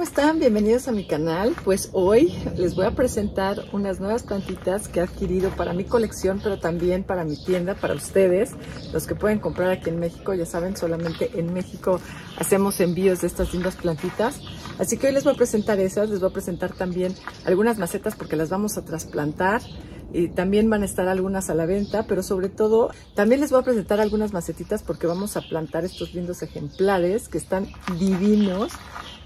¿cómo están? Bienvenidos a mi canal. Pues hoy les voy a presentar unas nuevas plantitas que he adquirido para mi colección, pero también para mi tienda, para ustedes, los que pueden comprar aquí en México. Ya saben, solamente en México hacemos envíos de estas lindas plantitas. Así que hoy les voy a presentar esas, les voy a presentar también algunas macetas porque las vamos a trasplantar y también van a estar algunas a la venta, pero sobre todo también les voy a presentar algunas macetitas porque vamos a plantar estos lindos ejemplares que están divinos.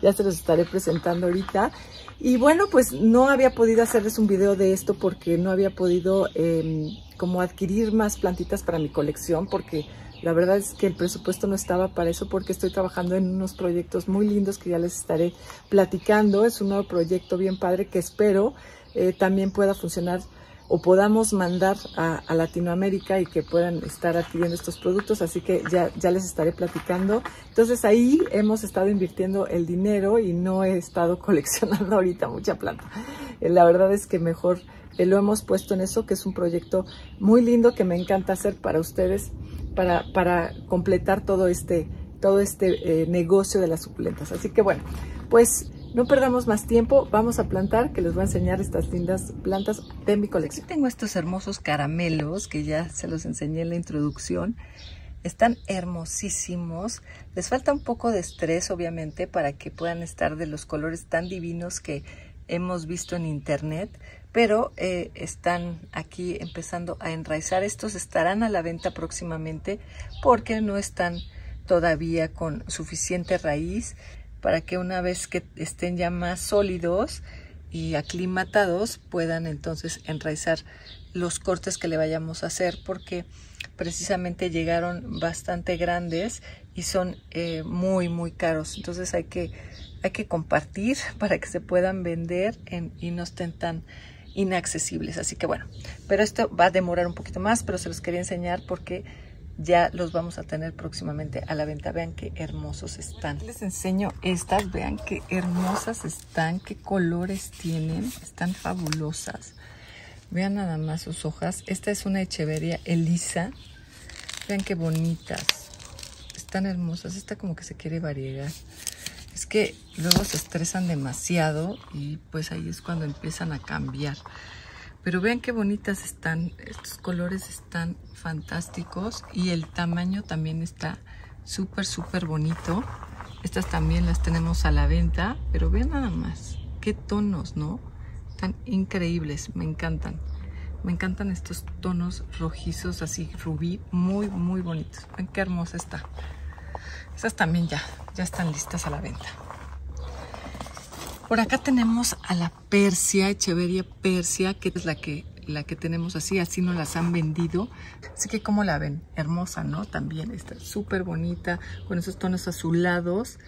Ya se los estaré presentando ahorita. Y bueno, pues no había podido hacerles un video de esto porque no había podido eh, como adquirir más plantitas para mi colección porque la verdad es que el presupuesto no estaba para eso porque estoy trabajando en unos proyectos muy lindos que ya les estaré platicando. Es un nuevo proyecto bien padre que espero eh, también pueda funcionar o podamos mandar a, Latinoamérica y que puedan estar adquiriendo estos productos, así que ya, ya les estaré platicando. Entonces ahí hemos estado invirtiendo el dinero y no he estado coleccionando ahorita mucha planta. Eh, la verdad es que mejor eh, lo hemos puesto en eso, que es un proyecto muy lindo que me encanta hacer para ustedes, para, para completar todo este, todo este eh, negocio de las suculentas. Así que bueno, pues no perdamos más tiempo, vamos a plantar, que les voy a enseñar estas lindas plantas de mi colección. Tengo estos hermosos caramelos que ya se los enseñé en la introducción. Están hermosísimos. Les falta un poco de estrés, obviamente, para que puedan estar de los colores tan divinos que hemos visto en internet, pero eh, están aquí empezando a enraizar. Estos estarán a la venta próximamente porque no están todavía con suficiente raíz para que una vez que estén ya más sólidos y aclimatados puedan entonces enraizar los cortes que le vayamos a hacer porque precisamente llegaron bastante grandes y son eh, muy muy caros. Entonces hay que hay que compartir para que se puedan vender en, y no estén tan inaccesibles. Así que bueno pero esto va a demorar un poquito más pero se los quería enseñar porque ya los vamos a tener próximamente a la venta. Vean qué hermosos están. Les enseño estas, vean qué hermosas están, qué colores tienen, están fabulosas. Vean nada más sus hojas. Esta es una echeveria elisa. Vean qué bonitas. Están hermosas. Esta como que se quiere variegar. Es que luego se estresan demasiado y pues ahí es cuando empiezan a cambiar. Pero vean qué bonitas están, estos colores están fantásticos y el tamaño también está súper, súper bonito. Estas también las tenemos a la venta, pero vean nada más, qué tonos, ¿no? Están increíbles, me encantan. Me encantan estos tonos rojizos, así rubí, muy, muy bonitos. Ven qué hermosa está. Estas también ya, ya están listas a la venta. Por acá tenemos a la Persia, Echeveria Persia, que es la que, la que tenemos así, así nos las han vendido. Así que como la ven, hermosa, ¿no? También está súper bonita, con esos tonos azulados,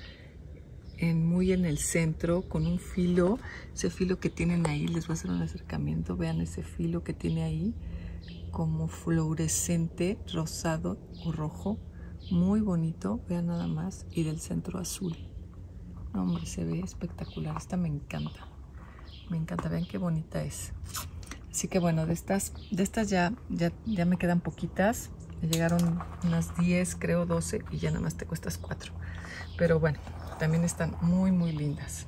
en, muy en el centro, con un filo, ese filo que tienen ahí, les voy a hacer un acercamiento, vean ese filo que tiene ahí, como fluorescente, rosado o rojo, muy bonito, vean nada más, y del centro azul hombre, se ve espectacular. Esta me encanta. Me encanta. Vean qué bonita es. Así que bueno, de estas, de estas ya, ya, ya me quedan poquitas. Me llegaron unas 10, creo 12 y ya nada más te cuestas 4. Pero bueno, también están muy, muy lindas.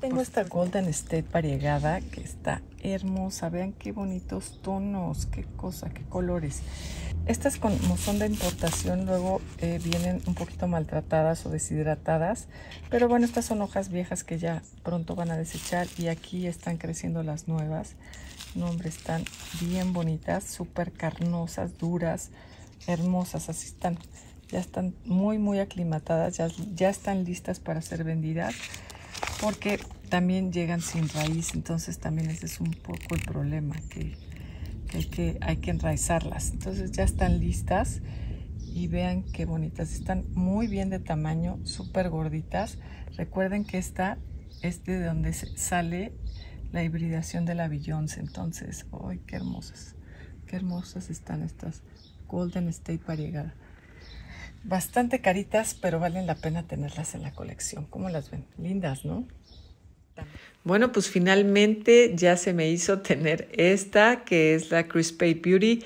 Tengo esta Golden State variegada que está hermosa. Vean qué bonitos tonos, qué cosa, qué colores. Estas como son de importación luego eh, vienen un poquito maltratadas o deshidratadas. Pero bueno, estas son hojas viejas que ya pronto van a desechar y aquí están creciendo las nuevas. No, hombre, están bien bonitas, súper carnosas, duras, hermosas. Así están. Ya están muy, muy aclimatadas, ya, ya están listas para ser vendidas porque también llegan sin raíz, entonces también ese es un poco el problema, que, hay, que hay que enraizarlas. Entonces ya están listas y vean qué bonitas, están muy bien de tamaño, súper gorditas. Recuerden que esta es de donde sale la hibridación de la Beyoncé, entonces, ¡ay, qué hermosas! Qué hermosas están estas Golden State variegada. Bastante caritas, pero valen la pena tenerlas en la colección. ¿Cómo las ven? Lindas, ¿no? Bueno, pues finalmente ya se me hizo tener esta, que es la Crispy Beauty.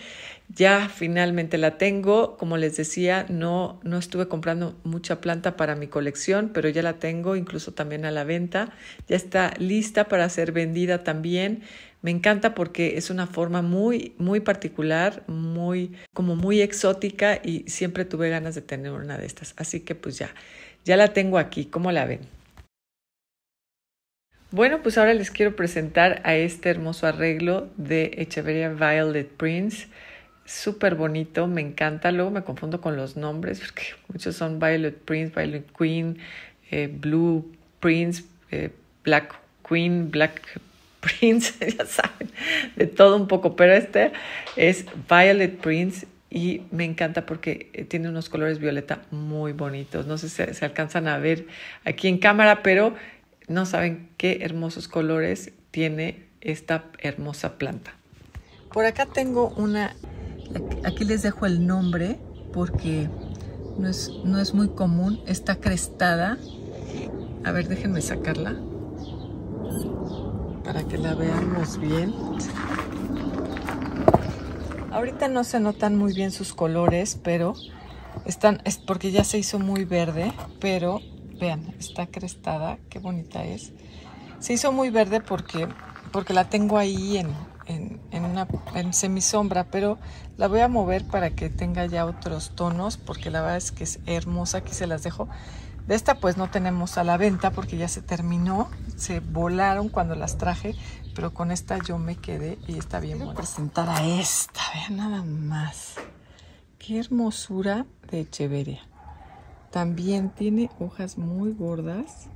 Ya finalmente la tengo, como les decía, no, no estuve comprando mucha planta para mi colección, pero ya la tengo incluso también a la venta. Ya está lista para ser vendida también. Me encanta porque es una forma muy, muy particular, muy, como muy exótica y siempre tuve ganas de tener una de estas. Así que pues ya, ya la tengo aquí. ¿Cómo la ven? Bueno, pues ahora les quiero presentar a este hermoso arreglo de Echeverria Violet Prince súper bonito, me encanta. Luego me confundo con los nombres, porque muchos son Violet Prince, Violet Queen, eh, Blue Prince, eh, Black Queen, Black Prince, ya saben, de todo un poco. Pero este es Violet Prince y me encanta porque eh, tiene unos colores violeta muy bonitos. No sé si se alcanzan a ver aquí en cámara, pero no saben qué hermosos colores tiene esta hermosa planta. Por acá tengo una Aquí les dejo el nombre porque no es, no es muy común. Está crestada. A ver, déjenme sacarla para que la veamos bien. Ahorita no se notan muy bien sus colores, pero están, es porque ya se hizo muy verde, pero vean, está crestada, qué bonita es. Se hizo muy verde porque, porque la tengo ahí en, en, en, una en semisombra, pero la voy a mover para que tenga ya otros tonos, porque la verdad es que es hermosa, aquí se las dejo. De esta pues no tenemos a la venta porque ya se terminó, se volaron cuando las traje, pero con esta yo me quedé y está bien Voy a presentar a esta, vean nada más. Qué hermosura de Echeveria. También tiene hojas muy gordas.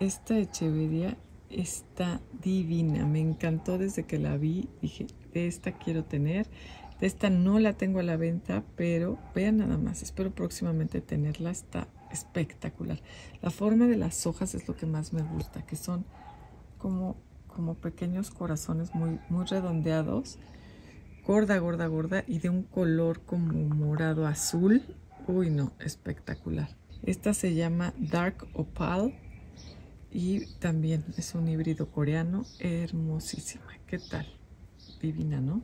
Esta Echeveria está divina, me encantó desde que la vi, dije, de esta quiero tener, de esta no la tengo a la venta, pero vean nada más, espero próximamente tenerla, está espectacular. La forma de las hojas es lo que más me gusta, que son como, como pequeños corazones muy, muy redondeados, gorda, gorda, gorda y de un color como morado azul, uy no, espectacular. Esta se llama Dark Opal y también es un híbrido coreano hermosísima. ¿Qué tal? Divina, ¿no?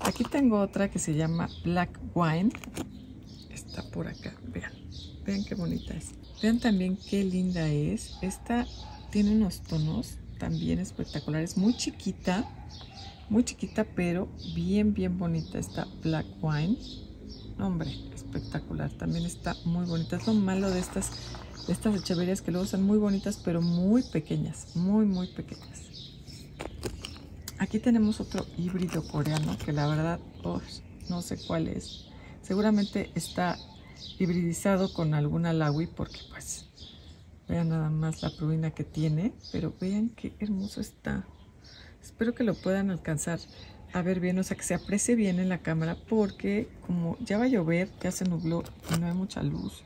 Aquí tengo otra que se llama Black Wine. Está por acá. Vean. Vean qué bonita es. Vean también qué linda es. Esta tiene unos tonos también espectaculares. Muy chiquita. Muy chiquita, pero bien, bien bonita esta Black Wine. Hombre, espectacular. También está muy bonita. Es lo malo de estas estas echeverias que luego son muy bonitas, pero muy pequeñas, muy, muy pequeñas. Aquí tenemos otro híbrido coreano que la verdad oh, no sé cuál es. Seguramente está hibridizado con alguna lawi porque pues vean nada más la pruina que tiene, pero vean qué hermoso está. Espero que lo puedan alcanzar a ver bien, o sea que se aprecie bien en la cámara porque como ya va a llover, ya se nubló y no hay mucha luz.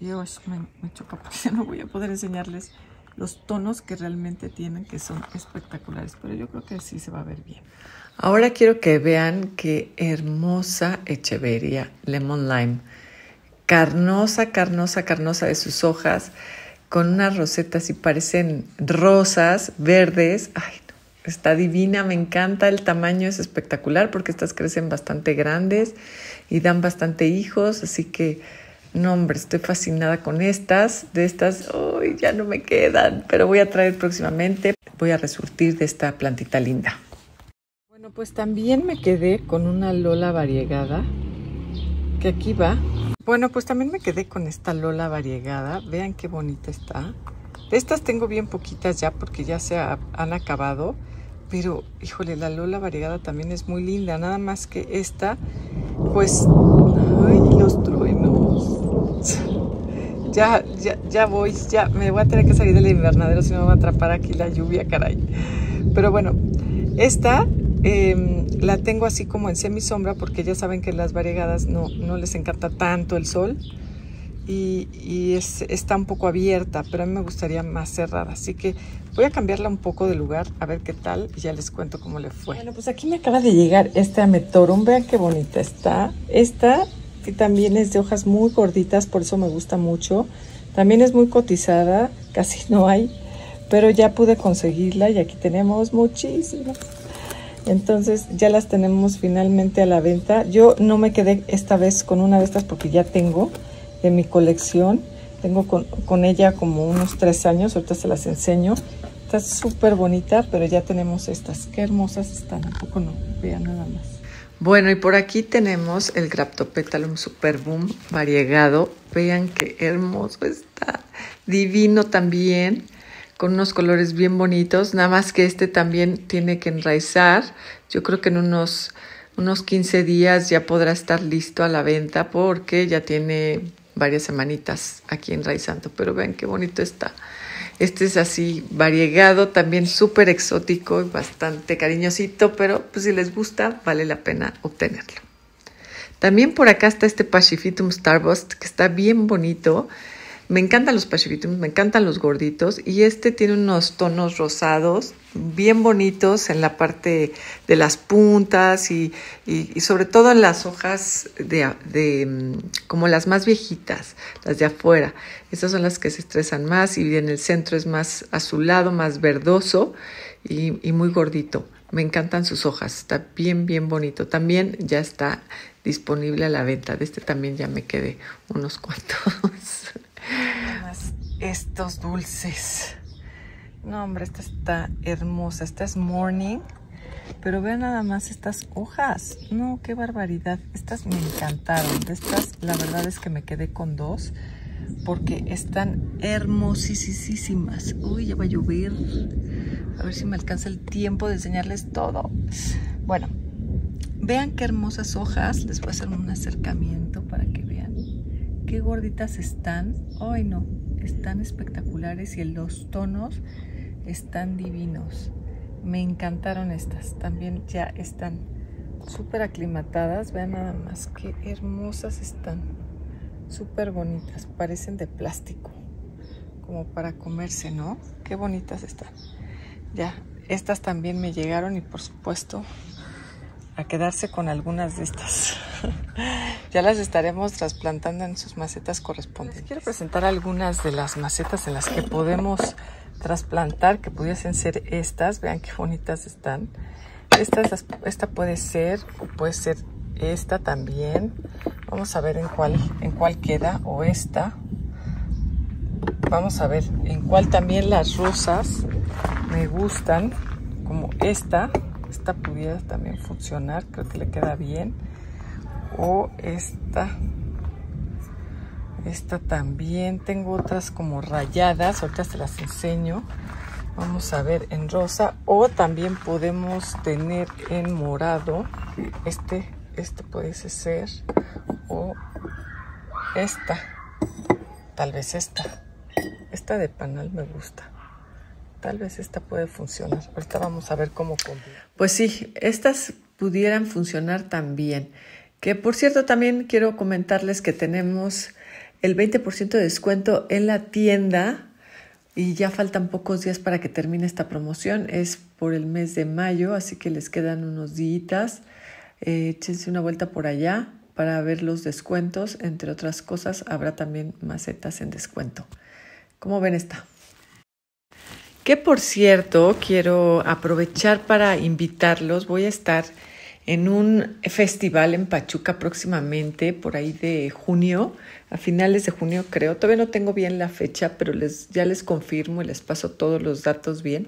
Dios, me, me choca porque no voy a poder enseñarles los tonos que realmente tienen, que son espectaculares, pero yo creo que sí se va a ver bien. Ahora quiero que vean qué hermosa Echeveria Lemon Lime. Carnosa, carnosa, carnosa de sus hojas, con unas rosetas y parecen rosas, verdes. Ay, está divina, me encanta, el tamaño es espectacular porque estas crecen bastante grandes y dan bastante hijos, así que no, hombre, estoy fascinada con estas. De estas, hoy ya no me quedan, pero voy a traer próximamente. Voy a resurtir de esta plantita linda. Bueno, pues también me quedé con una lola variegada, que aquí va. Bueno, pues también me quedé con esta lola variegada. Vean qué bonita está. Estas tengo bien poquitas ya porque ya se han acabado. Pero, híjole, la lola variegada también es muy linda. Nada más que esta, pues, ay, los truenos. Ya, ya, ya voy, ya me voy a tener que salir del invernadero si no me va a atrapar aquí la lluvia, caray. Pero bueno, esta em, la tengo así como en semisombra porque ya saben que las variegadas no les encanta tanto el sol y, está un poco abierta, pero a mí me gustaría más cerrada. Así que voy a cambiarla un poco de lugar, a ver qué tal, ya les cuento cómo le fue. Bueno, pues aquí me acaba de llegar este ametorum, vean qué bonita está. Esta que también es de hojas muy gorditas, por eso me gusta mucho. También es muy cotizada, casi no hay, pero ya pude conseguirla y aquí tenemos muchísimas. Entonces ya las tenemos finalmente a la venta. Yo no me quedé esta vez con una de estas porque ya tengo de mi colección. Tengo con, con ella como unos tres años, ahorita se las enseño. Está súper bonita, pero ya tenemos estas. Qué hermosas están, ¿a poco no? Vean nada más. Bueno, y por aquí tenemos el Graptopetalum Super Boom variegado. Vean qué hermoso está. Divino también, con unos colores bien bonitos. Nada más que este también tiene que enraizar. Yo creo que en unos, unos 15 días ya podrá estar listo a la venta porque ya tiene varias semanitas aquí enraizando. Pero vean qué bonito está. Este es así variegado, también súper exótico y bastante cariñosito, pero pues si les gusta, vale la pena obtenerlo. También por acá está este Pachyphytum Starburst, que está bien bonito. Me encantan los Pachyphytums, me encantan los gorditos y este tiene unos tonos rosados bien bonitos en la parte de las puntas y, sobre todo en las hojas de, mm, como las más viejitas, las de afuera. Estas son las que se estresan más y en el centro es más azulado, más verdoso y, y muy gordito. Me encantan sus hojas, está bien, bien bonito. También ya está disponible a la venta. De este también ya me quedé unos cuantos estos dulces. No, hombre, esta está hermosa. Esta es Morning. Pero vean nada más estas hojas. No, qué barbaridad. Estas me encantaron. De estas, la verdad es que me quedé con dos. Porque están hermosísimas. Uy, ya va a llover. A ver si me alcanza el tiempo de enseñarles todo. Bueno, vean qué hermosas hojas. Les voy a hacer un acercamiento para que qué gorditas están. Ay, no están espectaculares y los tonos están divinos. Me encantaron estas, también ya están súper aclimatadas. Vean nada más qué hermosas están, súper bonitas, parecen de plástico, como para comerse, ¿no? Qué bonitas están. Ya, estas también me llegaron y por supuesto a quedarse con algunas de estas. Ya las estaremos trasplantando en sus macetas correspondientes. quiero presentar algunas de las macetas en las que podemos trasplantar, que pudiesen ser estas. Vean qué bonitas están. Esta, esta puede ser, o puede ser esta también. Vamos a ver en cuál, en cuál queda, o esta. Vamos a ver en cuál también las rosas me gustan, como esta esta pudiera también funcionar, creo que le queda bien. O esta. Esta también. Tengo otras como rayadas, ahorita se las enseño. Vamos a ver en rosa. O también podemos tener en morado. Este, este puede ser. O esta. Tal vez esta. Esta de panal me gusta. Tal vez esta puede funcionar. Ahorita vamos a ver cómo. Pues sí, estas pudieran funcionar también. Que por cierto, también quiero comentarles que tenemos el 20% de descuento en la tienda y ya faltan pocos días para que termine esta promoción. Es por el mes de mayo, así que les quedan unos días. Eh, échense una vuelta por allá para ver los descuentos. Entre otras cosas, habrá también macetas en descuento. ¿Cómo ven esta? Que por cierto, quiero aprovechar para invitarlos. Voy a estar en un festival en Pachuca próximamente, por ahí de junio, a finales de junio creo. Todavía no tengo bien la fecha, pero les, ya les confirmo y les paso todos los datos bien.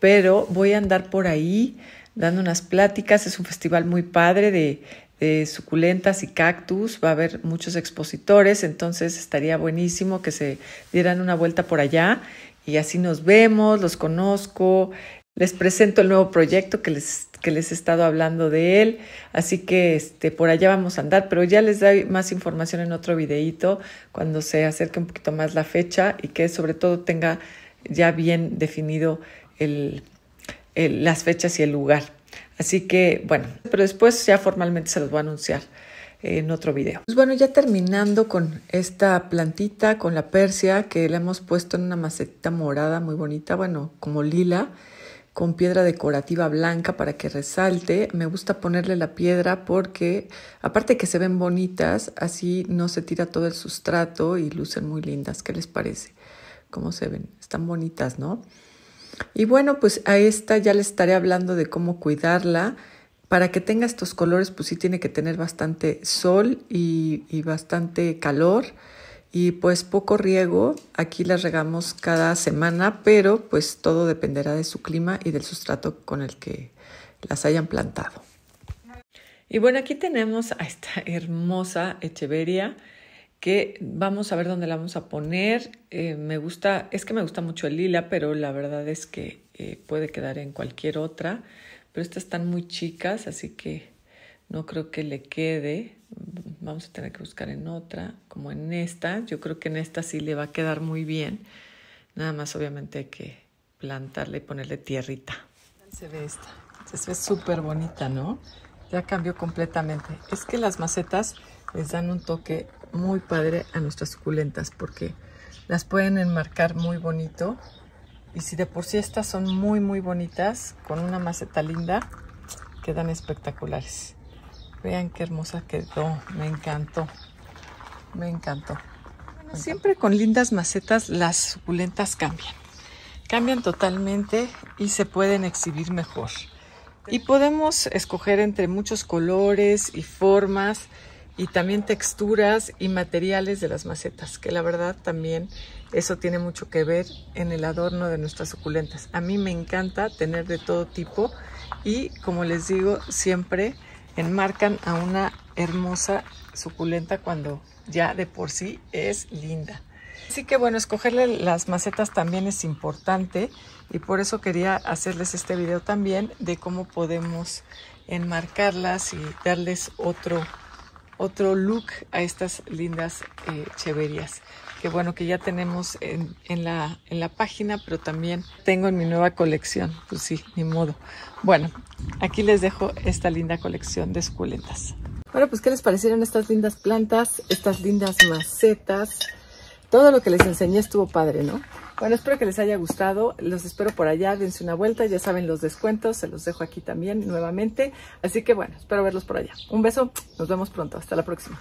Pero voy a andar por ahí dando unas pláticas. Es un festival muy padre de, de suculentas y cactus. Va a haber muchos expositores, entonces estaría buenísimo que se dieran una vuelta por allá y así nos vemos, los conozco, les presento el nuevo proyecto que les, que les he estado hablando de él, así que este, por allá vamos a andar, pero ya les doy más información en otro videíto cuando se acerque un poquito más la fecha y que sobre todo tenga ya bien definido el, las fechas y el lugar. Así que bueno, pero después ya formalmente se los voy a anunciar en otro video. Pues bueno, ya terminando con esta plantita, con la persia, que la hemos puesto en una maceta morada muy bonita, bueno, como lila, con piedra decorativa blanca para que resalte. Me gusta ponerle la piedra porque, aparte que se ven bonitas, así no se tira todo el sustrato y lucen muy lindas. ¿Qué les parece? ¿Cómo se ven? Están bonitas, ¿no? Y bueno, pues a esta ya les estaré hablando de cómo cuidarla. Para que tenga estos colores, pues sí tiene que tener bastante sol y, y bastante calor y pues poco riego. Aquí las regamos cada semana, pero pues todo dependerá de su clima y del sustrato con el que las hayan plantado. Y bueno, aquí tenemos a esta hermosa echeveria que vamos a ver dónde la vamos a poner. Eh, me gusta, es que me gusta mucho el lila, pero la verdad es que eh, puede quedar en cualquier otra. Pero estas están muy chicas, así que no creo que le quede. Vamos a tener que buscar en otra, como en esta. Yo creo que en esta sí le va a quedar muy bien. Nada más obviamente hay que plantarle y ponerle tierrita. Se ve esta. Se ve súper bonita, ¿no? ya cambió completamente. Es que las macetas les dan un toque muy padre a nuestras suculentas porque las pueden enmarcar muy bonito. Y si de por sí estas son muy muy bonitas, con una maceta linda, quedan espectaculares. Vean qué hermosa quedó, me encantó, me encantó. siempre con lindas macetas las suculentas cambian, cambian totalmente y se pueden exhibir mejor. Y podemos escoger entre muchos colores y formas y también texturas y materiales de las macetas, que la verdad también eso tiene mucho que ver en el adorno de nuestras suculentas. A mí me encanta tener de todo tipo y como les digo, siempre enmarcan a una hermosa suculenta cuando ya de por sí es linda. Así que bueno, escogerle las macetas también es importante y por eso quería hacerles este video también de cómo podemos enmarcarlas y darles otro, otro look a estas lindas eh, cheverias. Que bueno que ya tenemos en, la, en la página, pero también tengo en mi nueva colección. Pues sí, ni modo. Bueno, aquí les dejo esta linda colección de suculentas. Bueno, pues ¿qué les parecieron estas lindas plantas, estas lindas macetas? todo lo que les enseñé estuvo padre, ¿no? Bueno, espero que les haya gustado. Los espero por allá. Dense una vuelta. Ya saben los descuentos. Se los dejo aquí también nuevamente. Así que bueno, espero verlos por allá. Un beso. Nos vemos pronto. Hasta la próxima.